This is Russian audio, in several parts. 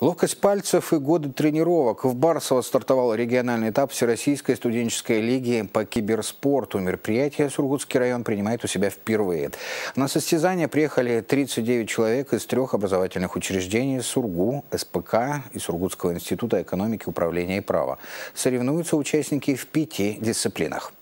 Ловкость пальцев и годы тренировок. В Барсово стартовал региональный этап Всероссийской студенческой лиги по киберспорту. Мероприятие Сургутский район принимает у себя впервые. На состязания приехали 39 человек из трех образовательных учреждений Сургу, СПК и Сургутского института экономики, управления и права. Соревнуются участники в пяти дисциплинах.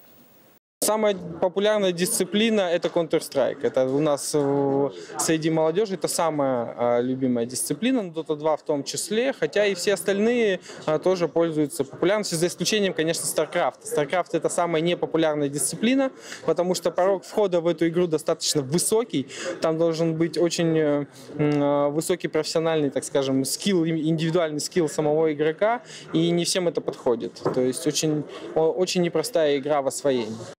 Самая популярная дисциплина – это Counter-Strike. Это у нас э, среди молодежи это самая э, любимая дисциплина, Dota 2 в том числе, хотя и все остальные э, тоже пользуются популярностью, за исключением, конечно, StarCraft. StarCraft – это самая непопулярная дисциплина, потому что порог входа в эту игру достаточно высокий. Там должен быть очень высокий профессиональный, так скажем, скилл, индивидуальный скилл самого игрока, и не всем это подходит. То есть очень, очень непростая игра в освоении.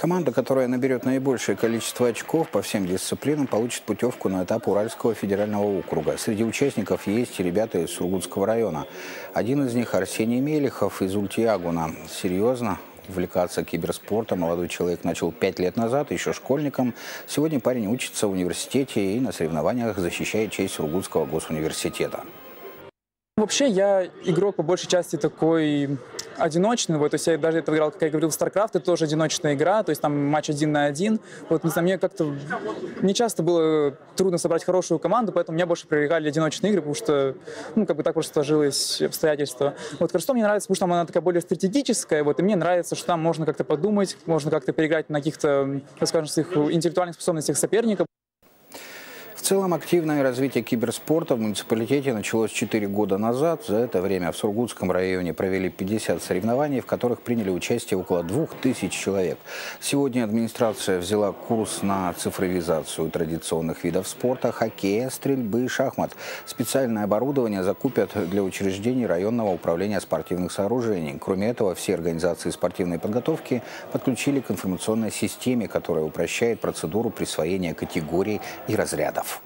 Команда, которая наберет наибольшее количество очков по всем дисциплинам, получит путевку на этап Уральского федерального округа. Среди участников есть и ребята из Сургутского района. Один из них Арсений Мелехов из Ультиагуна. Серьезно, увлекаться киберспортом молодой человек начал пять лет назад, еще школьником. Сегодня парень учится в университете и на соревнованиях защищает честь Сургутского госуниверситета. Вообще я игрок по большей части такой одиночный. Вот, то есть я даже это играл, как я говорил, в StarCraft, это тоже одиночная игра, то есть там матч один на один. Вот, не знаю, мне как-то не часто было трудно собрать хорошую команду, поэтому меня больше привлекали одиночные игры, потому что, ну, как бы так просто сложилось обстоятельства. Вот Крестом мне нравится, потому что она такая более стратегическая, вот, и мне нравится, что там можно как-то подумать, можно как-то переиграть на каких-то, скажем, своих интеллектуальных способностях соперника. Целом активное развитие киберспорта в муниципалитете началось 4 года назад. За это время в Сургутском районе провели 50 соревнований, в которых приняли участие около 2000 человек. Сегодня администрация взяла курс на цифровизацию традиционных видов спорта, хоккея, стрельбы и шахмат. Специальное оборудование закупят для учреждений районного управления спортивных сооружений. Кроме этого, все организации спортивной подготовки подключили к информационной системе, которая упрощает процедуру присвоения категорий и разрядов.